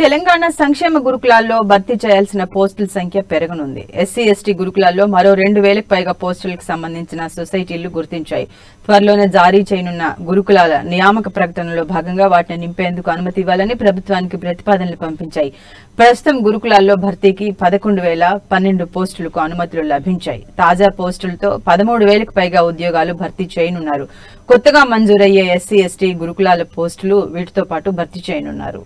తెలంగాణ సంక్షేమ గురుకులాల్లో భర్తీ చేయాల్సిన పోస్టుల సంఖ్య పెరగనుంది. ఎస్సీ ఎస్టీ గురుకులాల్లో మరో రెండు వేలకు పైగా పోస్టులకు సంబంధించిన సొసైటీలు గుర్తించాయి. త్వరలోనే జారీ చేయనున్న గురుకులాల నియామక ప్రకటనలో భాగంగా వాటిని నింపేందుకు అనుమతి ఇవ్వాలని ప్రభుత్వానికి ప్రతిపాదనలు పంపించాయి. ప్రస్తుతం గురుకులాల్లో భర్తీకి పదకొండు వేల పన్నెండు పోస్టులకు అనుమతులు లభించాయి. తాజా పోస్టులతో పదమూడు వేలకు పైగా ఉద్యోగాలు భర్తీ చేయనున్నారు. కొత్తగా మంజూరయ్యే ఎస్సీ ఎస్టీ గురుకులాల పోస్టులు వీటితో పాటు భర్తీ చేయనున్నారు.